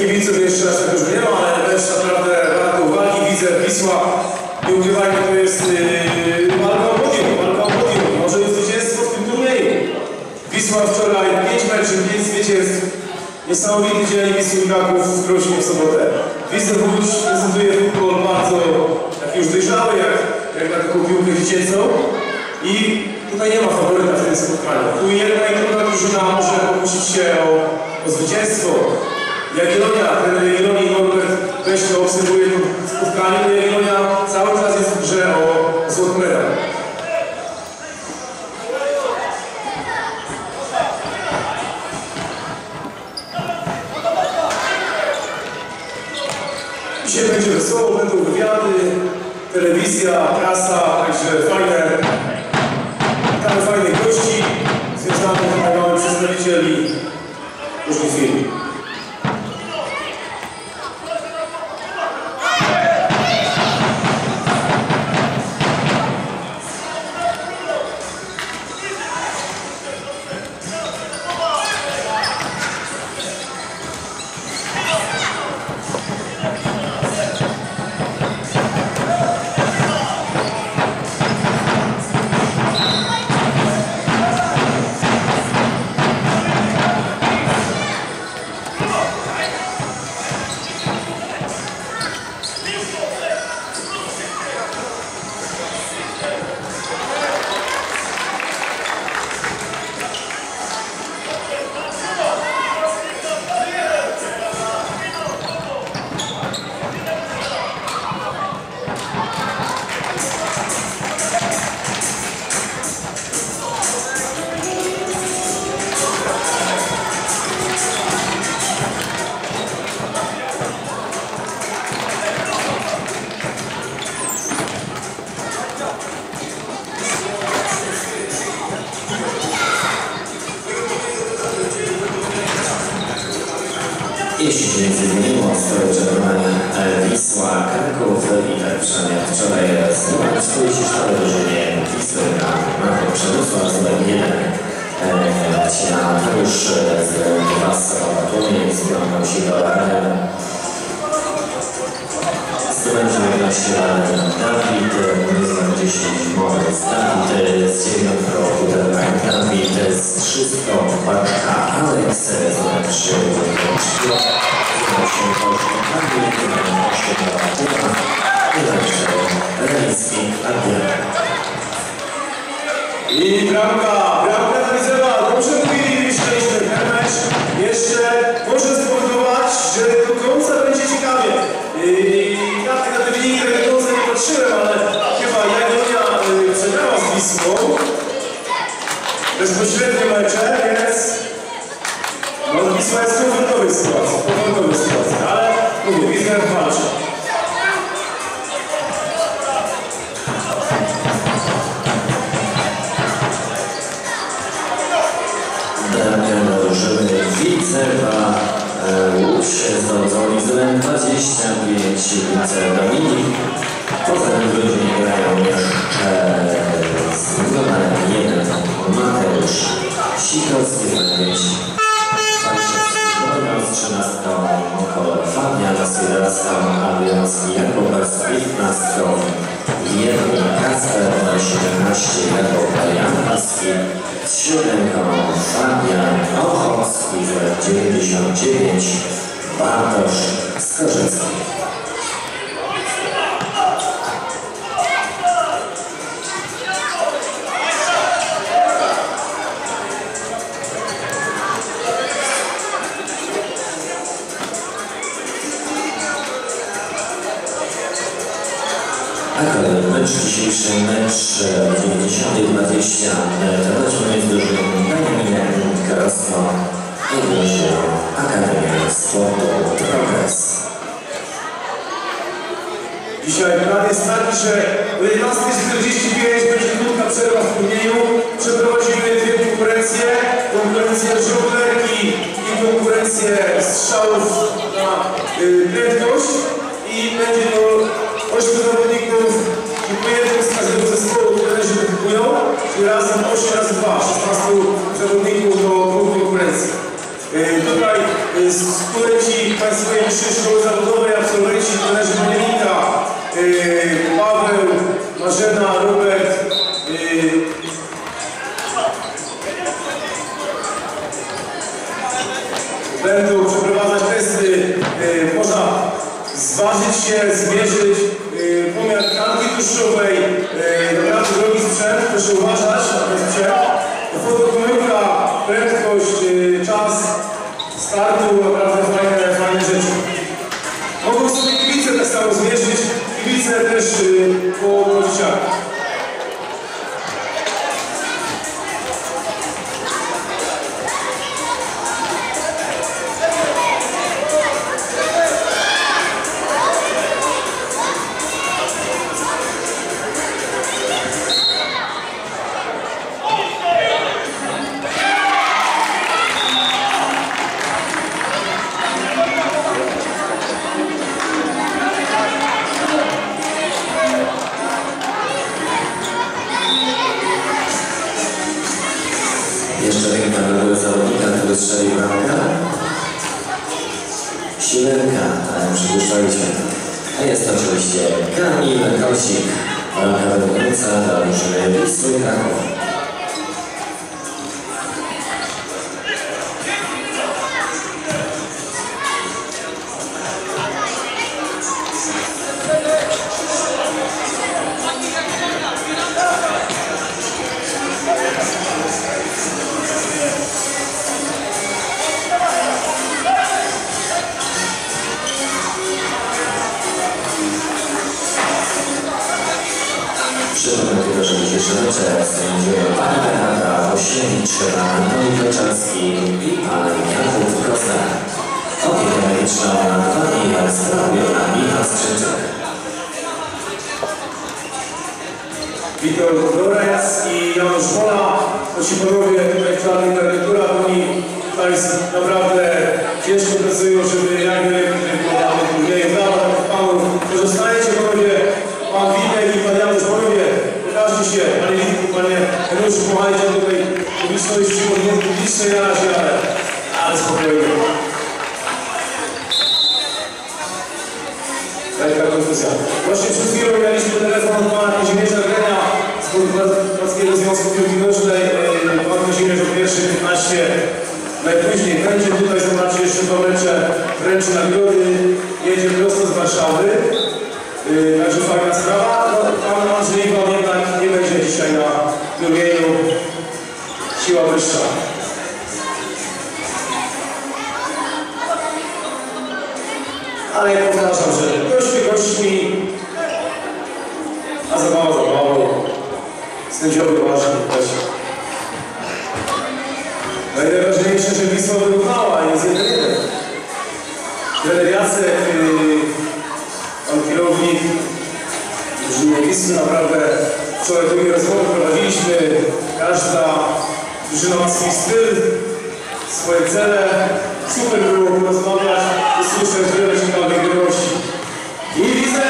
Kibiców jeszcze raz tak dużo nie ma, ale też naprawdę warto uwagi. Widzę Wisła, nie ukrywajmy, to jest yy, walka o podium, walka o podium. Może jest zwycięstwo w tym turnieju. Wisła wczoraj 5 meczów, 5 zwycięstw. Niesamowity dzień Kraków w Krośnie w sobotę. Wisła Łódź prezentuje futbol bardzo jak już dojrzały, jak, jak na taką piłkę dziecięcą. I tutaj nie ma faworyta w tym spotkaniu. Tu jedna i druga drużyna może pokusić się o, o zwycięstwo. Jagiellonia, trener Jagiellonii Norbert Weźko obserwuje Kraków i przynajmniej wczoraj zdobyć 44 drużynie Wisły na mapie Przemysła z 1 Mateusz z Wasa Płomień związał się do Zdobędzie 11 lat Dawid, numer 10 Morris Dawid, z 9 roku Dawid, z 300 Paczka Alex, z numer 3 Szkło, いいブランカーブランカー Poza tym drużynie grają jeszcze z numerem 1 Mateusz Sikowski, 9 z 13 Mikołaj Fabian, z 11 Adrianski Jakub, z 15 Jeden Kacper, 17 Jakub Janowski, z 7 Fabian Ochowski, z 99 Bartosz Skorzycki. Mecz, dzisiejszy mecz e, 90-20 to mecz pomiędzy drużyną Benjamin Krosno Ogłosił Akademię Sportu Progres. Dzisiaj plan jest taki, że o 11.45 będzie krótka przerwa w turnieju. Przeprowadzimy dwie konkurencje. Konkurencję żonglerki i konkurencję strzałów na y, prędkość. I będzie to startu, naprawdę fajne, fajne rzeczy. Mogą sobie kibice tak samo zmierzyć, kibice też y, po, po. Jest to oczywiście Kamil Kosik, bramka wykonawca dla drużyny sędziują Pani Renata Osiewicz, Pan Antoni Kloczarski i Pan Jakub Kosta. Opiekę medyczną nad Wami sprawuje Pan Michał Skrzydczak. Witold Lorenz i Janusz Wola. Ci panowie garnitura, oni tutaj naprawdę ciężko pracują, żeby jak najlepiej wyglądały turnieje. Brawa dla tych panów. Pozostajecie panowie, pan Witek i pan Janusz, panowie, pokażcie się, panie Witku, panie Januszu, pomagajcie tutaj publiczności, podwórku publicznej na razie, ale, ale spokojnie. Lekka kontuzja. Właśnie przed chwilą mieliśmy telefon od pana Kazimierza Grenia z Polskiego Związku Piłki Nożnej. Yy, Pan Kazimierz o pierwszej 15 najpóźniej będzie tutaj, zobaczy jeszcze dwa mecze, wręczy nagrody, jedzie prosto z Warszawy. Yy, Także fajna sprawa. No, pan Andrzej Iwan jednak nie będzie dzisiaj na Siła Wyższa. Ale ja powtarzam, że goście gośćmi, a zabawa zabawą, sędziowie ważni też. No i najważniejsze, że Wisła wyrównała, jest jeden jeden. Trener Jacek, yy, pan kierownik, drużyny Wisły, naprawdę wczoraj długie rozmowy prowadziliśmy, każda drużyna ma swój styl, swoje cele. Super było porozmawiać, usłyszeć wiele ciekawych wiadomości. I widzę,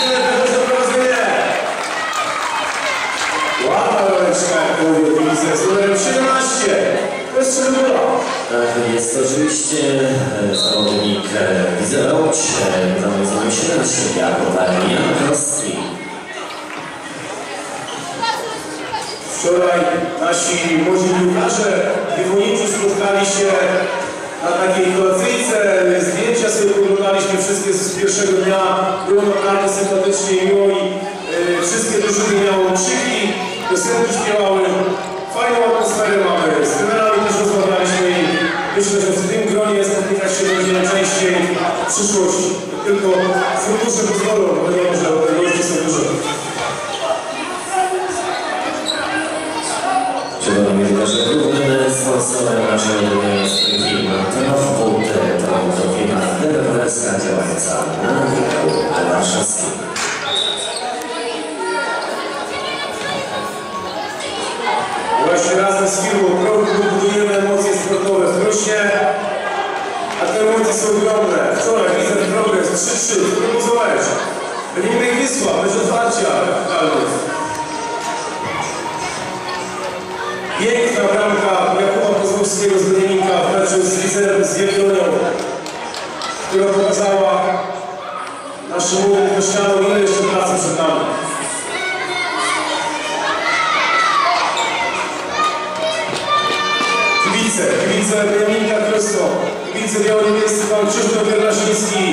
widzę też zaprowadzenie. Ładna roleczka, jak to mówię, widzę, z numerem 17. To jest Czerwona. Tak, jest to oczywiście e, zawodnik e, Wizeroć, e, za numerem 17, Jakub Jankowski. Wczoraj nasi młodzi piłkarze wywoniczu spotkali się na takiej kolacyjce, zdjęcia sobie oglądaliśmy wszystkie z pierwszego dnia, było naprawdę sympatycznie i miło i e, wszystkie drużyny miały krzyki, piosenki śpiewały, fajną atmosferę mamy, z trenerami też rozmawialiśmy i myślę, że w tym gronie spotykać się będziemy częściej w przyszłości. Tylko fundusze pozwolą, bo wiadomo, że gości są duże. Deweloperska działająca na rynku warszawskim. Właśnie razem z firmą Progru budujemy emocje sportowe w Krośnie, a te emocje są ogromne. Wczoraj widzę progres 3-3, wypromocowałeś. Będziemy ich Wisła, bez otwarcia kapitalnych. Piękna bramka Jakuba Kozłowskiego z Gdynika w meczu z Wizerem z Wielkonią, która pokazała naszym młodym kościanom, ile jeszcze pracy przed nami. Kibice, kibice Benjaminka Krosno, kibice biało-niebiescy, pan Krzysztof Wernaszyński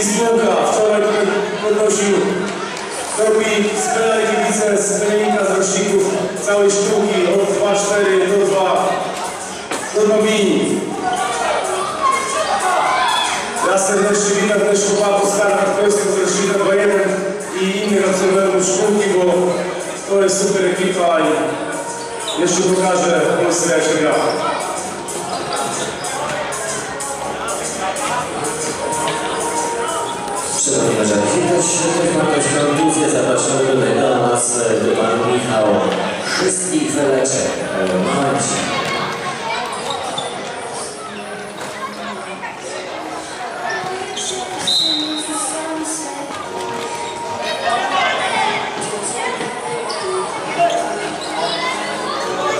i spółka. Wczoraj podnosił robi wspaniale kibice z Benjaminka z roczników całej sztuki od 2-4 do 2 do 2 Ja serdecznie witam też chłopaków z Karpat Krosno z rocznika 2-1 i innych absolwentów szkółki, bo to jest super ekipa i jeszcze pokażę Polsce jak się gra. Szanowni Państwo, jak widać, ktoś ma jakąś kontuzję, zapraszamy tutaj do nas, do Pan Michał. Wszystkich wyleczek. Momencie.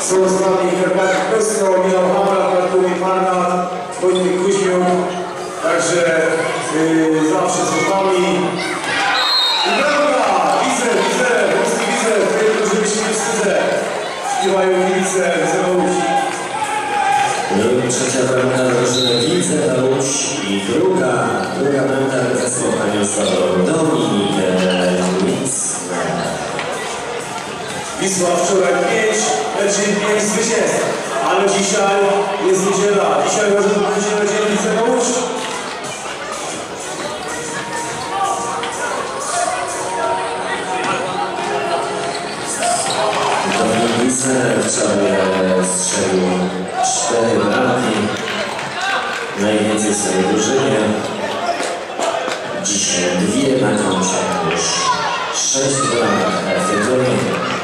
Z nami Karpaty Krosno, Michał Hamra, Bartłomiej Marnat, Wojtek Kuźmiuk, także yy, zawsze z nami. I brawa! Widzę, widzę, polski widzę, tylko żeby się nie wstydzę. Śpiewają kibice. Druga, trzecia bramka drużyny Widze Łódź i druga, druga bramka zespołu Paniosława Dominik Wisła wczoraj 5, lecz 5 zwycięstw. Ale dzisiaj jest niedziela. Dzisiaj może to będzie niedziela Widzę Łódź. Wczoraj strzelił cztery bramki. Najwięcej w swojej drużynie. Dzisiaj dwie na koncie już sześć bramek w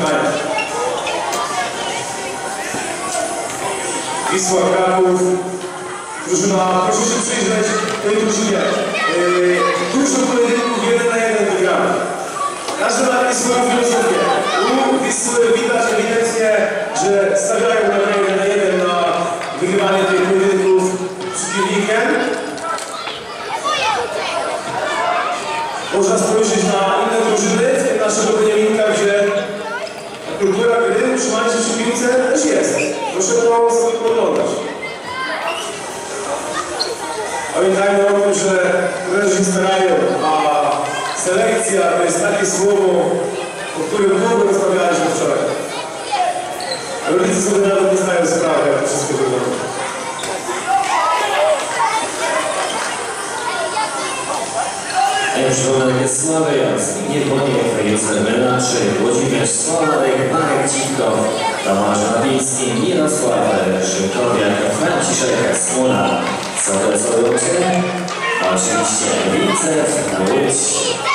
spotkania. Wisła Kraków, drużyna, proszę się przyjrzeć tej drużynie. Yy, dużo pojedynków jeden na jeden wygramy. Każdy ma jakąś swoją filozofię. U Wisły widać ewidentnie, że stawiają na jeden na jeden na wygrywanie tych pojedynków z piłnikiem. Można spojrzeć na inne drużyny, naszego Proszę to sobie poglądać. Pamiętajmy o tym, że reżim kraju, a selekcja to jest takie słowo, o którym długo rozmawialiśmy wczoraj. Rodzice sobie nawet nie zdają sprawy, jak wszystko wygląda. żona Wiesławiac, Nieponiek Józef Menaczy, Włodzimierz Sławek, Marek Citko, Tomasz Babiński, Mirosław Szymkowiak, Franciszek Smula. Co to jest oczywiście Wicew, Łódź.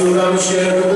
jeśli uda mi się